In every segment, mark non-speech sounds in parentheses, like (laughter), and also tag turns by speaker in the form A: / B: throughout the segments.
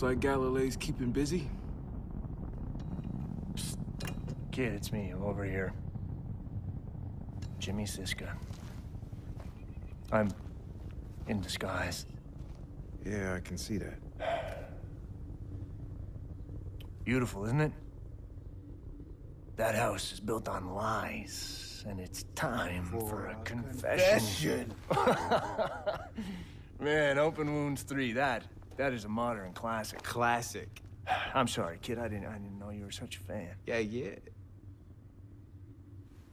A: Looks like Galilee's keeping busy.
B: Kid, it's me. I'm over here. Jimmy Siska. I'm in disguise.
C: Yeah, I can see that.
B: Beautiful, isn't it? That house is built on lies, and it's time for, a confession. (laughs) Man, Open Wounds 3, that, that is a modern classic.
C: Classic.
B: I'm sorry, kid, I didn't, I didn't know you were such a fan.
C: Yeah, yeah.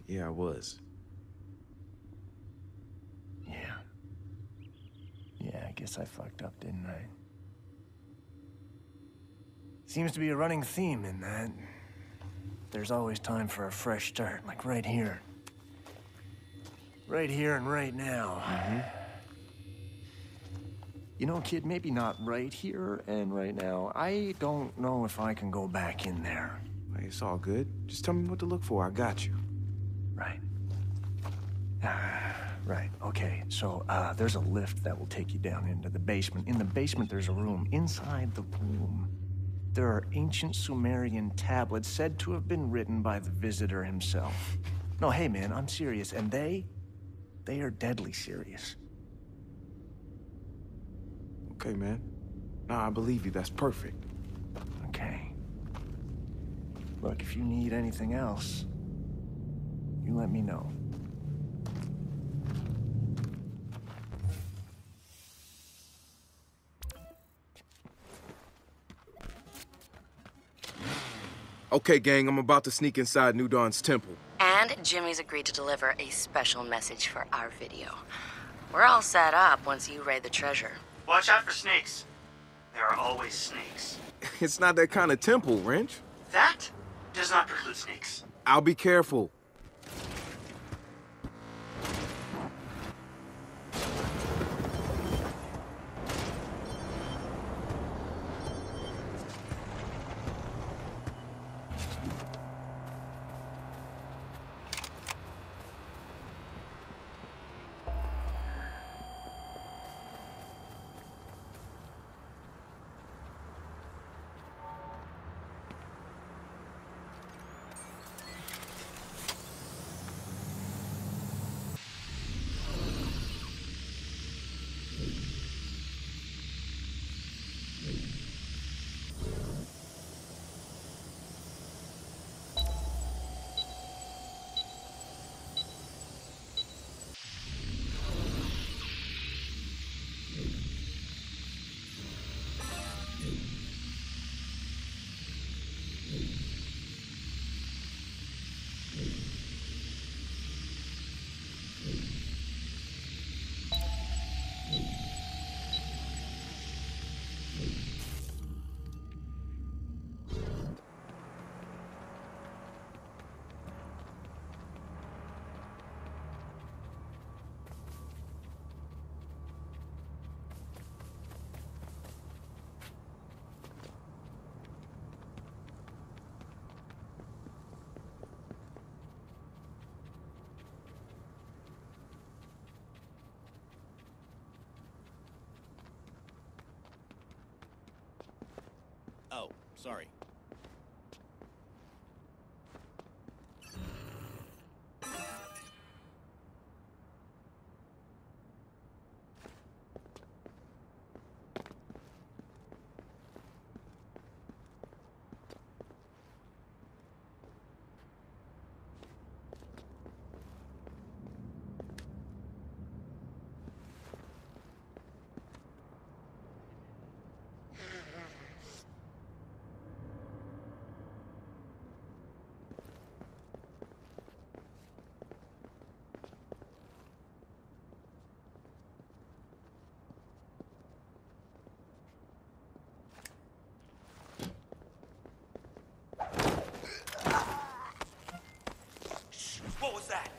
C: Yeah, I was.
B: Yeah. Yeah, I guess I fucked up, didn't I? Seems to be a running theme in that. There's always time for a fresh start, like right here. Right here and right now. Mm-hmm. You know, kid, maybe not right here and right now. I don't know if I can go back in there.
C: It's all good. Just tell me what to look for. I got you.
B: Right. Ah, right. Okay. So uh, there's a lift that will take you down into the basement. In the basement, there's a room. Inside the room, there are ancient Sumerian tablets said to have been written by the visitor himself. No, hey man, I'm serious. And they, they are deadly serious.
C: Okay, man. Nah, I believe you. That's perfect.
B: Okay. Look, if you need anything else, you let me know.
C: Okay, gang, I'm about to sneak inside New Dawn's temple.
D: And Jimmy's agreed to deliver a special message for our video. We're all set up once you raid the treasure.
E: Watch out for snakes. There are always snakes. (laughs)
C: It's not that kind of temple, Wrench.
E: That does not preclude snakes.
C: I'll be careful.
F: Sorry.
E: What was that?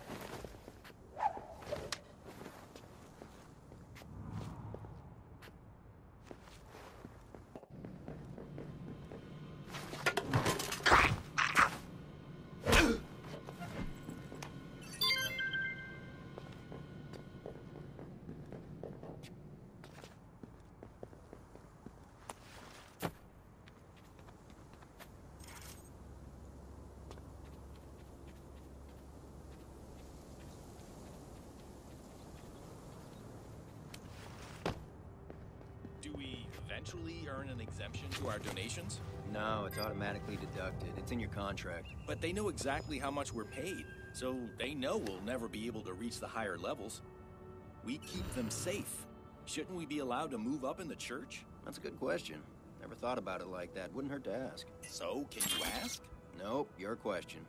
F: Eventually earn an exemption to our donations?
G: No, it's automatically deducted. It's in your contract.
F: But they know exactly how much we're paid, so they know we'll never be able to reach the higher levels. We keep them safe. Shouldn't we be allowed to move up in the church?
G: That's a good question. Never thought about it like that. Wouldn't hurt to ask.
F: So, can you ask?
G: Nope, your question.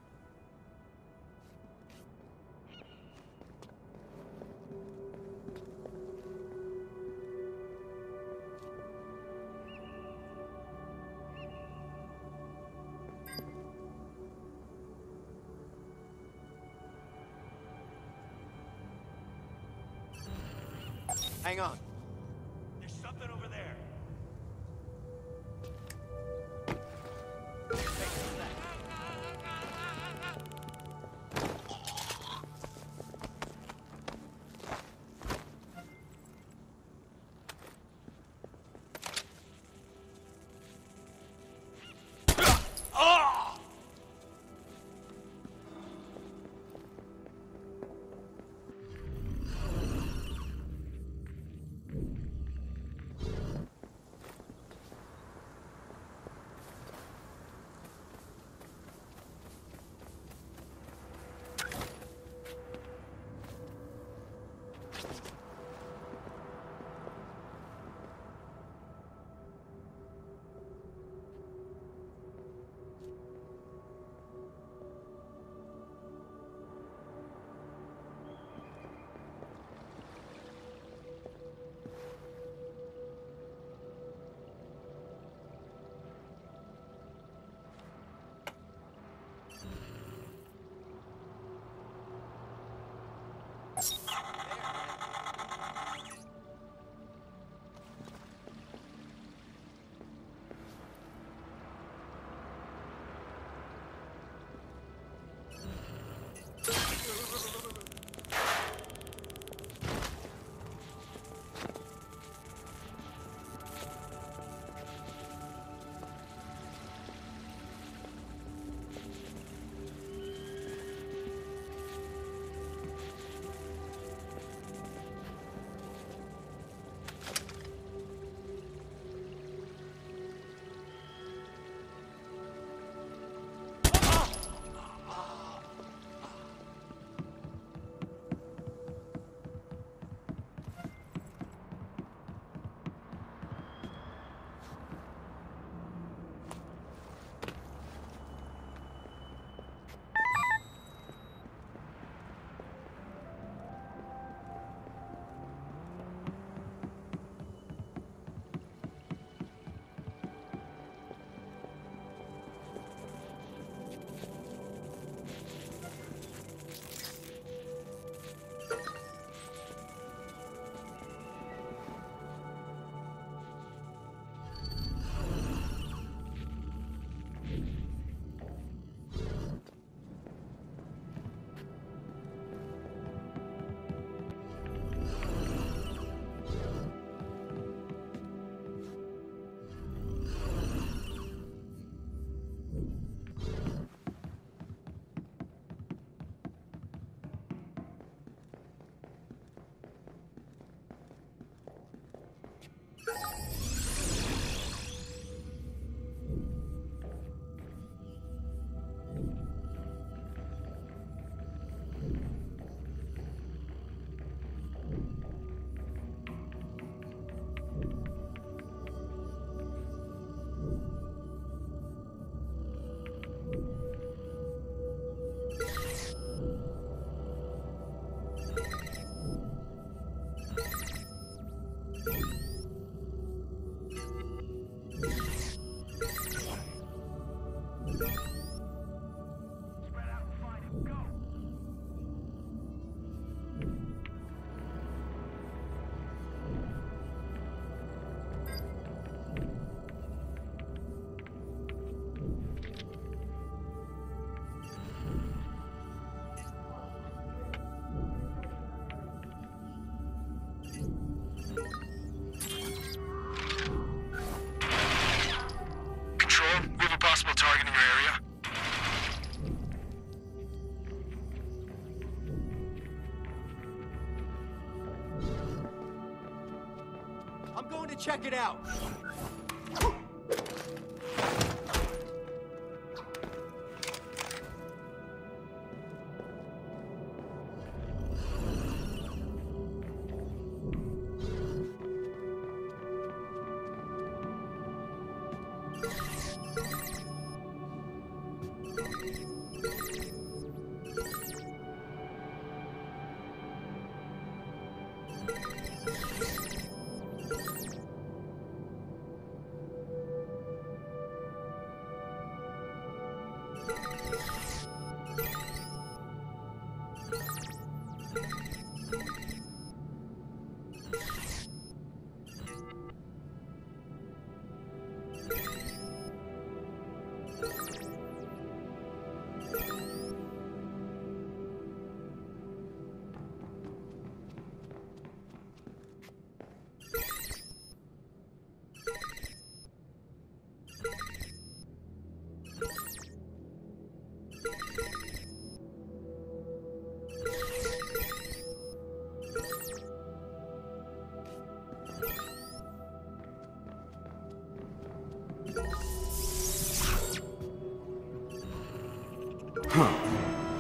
H: Check it out.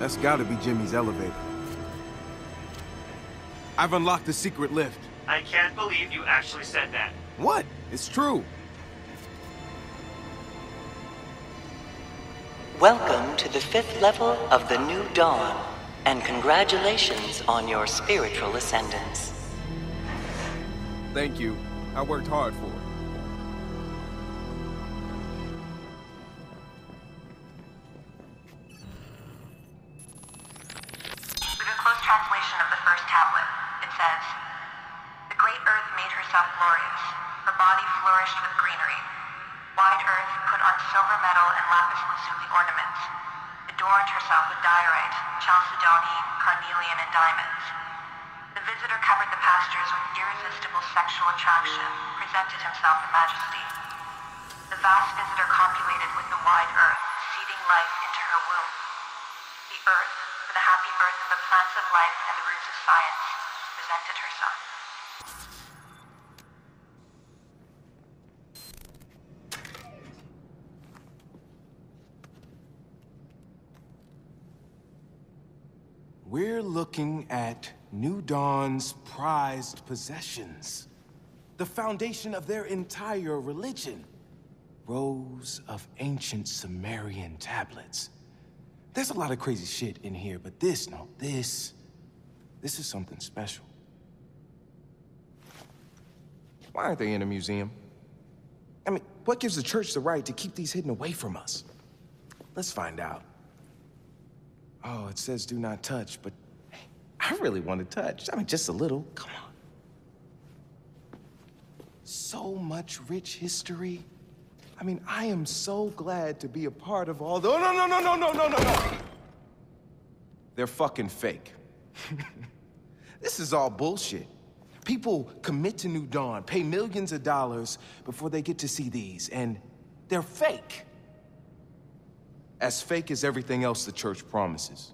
C: That's gotta be Jimmy's elevator. I've unlocked the secret lift.
E: I can't believe you actually said that.
C: What? It's true.
I: Welcome to the fifth level of the New Dawn, and congratulations on your spiritual ascendance.
C: Thank you. I worked hard for it.
J: Lapis lazuli ornaments. Adorned herself with diorite, chalcedony, carnelian, and diamonds. The visitor covered the pastures with irresistible sexual attraction, presented himself in majesty. The vast visitor copulated with the wide earth, seeding life into her womb. The earth, for the happy birth of the plants of life and the roots of science, presented her son.
C: We're looking at New Dawn's prized possessions. The foundation of their entire religion. Rows of ancient Sumerian tablets. There's a lot of crazy shit in here, but this, no, this... This is something special. Why aren't they in a museum? I mean, what gives the church the right to keep these hidden away from us? Let's find out. Oh, it says do not touch, but I really want to touch. I mean, just a little. Come on. So much rich history. I mean, I am so glad to be a part of all the. Oh, no, no, no, no, no, no, no, no. They're fucking fake. (laughs) this is all bullshit. People commit to New Dawn, pay millions of dollars before they get to see these, and they're fake. As fake as everything else the church promises.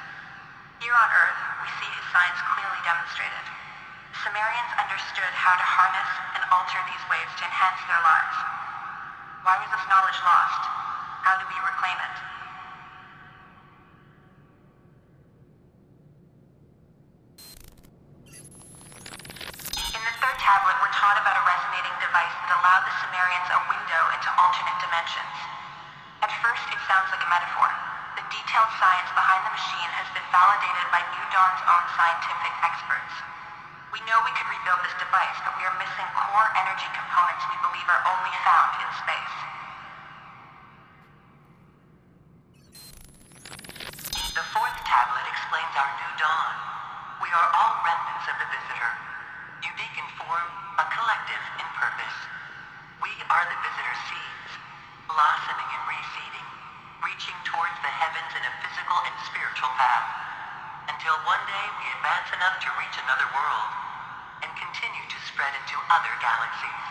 J: Here on Earth, we see his science clearly demonstrated. Sumerians understood how to harness and alter these waves to enhance their lives. Why was this knowledge lost? How do we reclaim it? In the third tablet, we're taught about a resonating device that allowed the Sumerians a window into alternate dimensions. At first, it sounds like a metaphor. The detailed science behind the machine has been validated by New Dawn's own scientific experts. We know we could rebuild this device, but we are missing core energy components we believe are only found in space.
I: Until one day we advance enough to reach another world and continue to spread into other galaxies.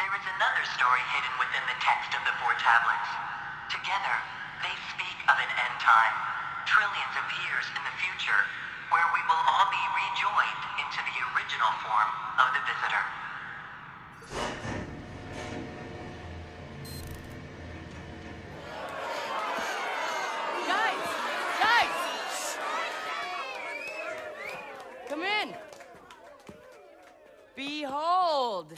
I: There is another story hidden within the text of the four tablets. Together, they speak of an end time, trillions of years in the future, where we will all be rejoined into the original form of the Visitor.
H: Guys! Guys! Come in! Behold!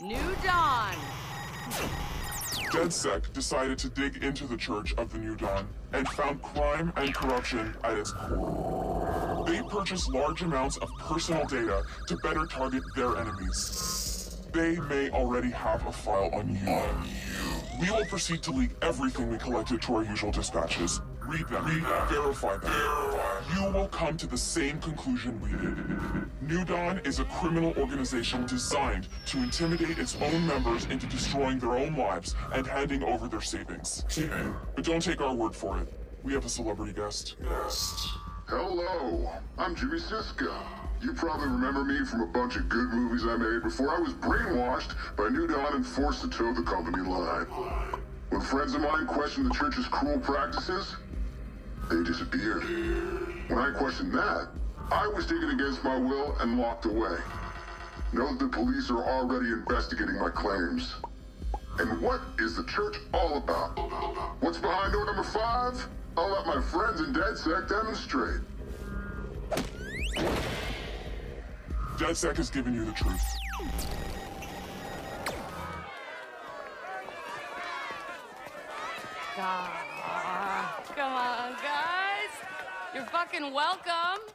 H: New Dawn!
K: DedSec decided to dig into the Church of the New Dawn and found crime and corruption at its core. They purchased large amounts of personal data to better target their enemies. They may already have a file on you. We will proceed to leak everything we collected to our usual dispatches. Read them, Read them. verify them. You will come to the same conclusion we did. New Dawn is a criminal organization designed to intimidate its own members into destroying their own lives and handing over their savings. But don't take our word for it. We have a celebrity guest. Guest.
L: Hello, I'm Jimmy Siska. You probably remember me from a bunch of good movies I made before I was brainwashed by New Dawn and forced to toe the company line. When friends of mine questioned the church's cruel practices, they disappeared. When I questioned that, I was taken against my will and locked away. That the police are already investigating my claims. And what is the church all about? What's behind door number five? I'll let my friends in DedSec demonstrate.
K: DedSec has given you the truth.
H: God. Come on, guys! You're fucking welcome!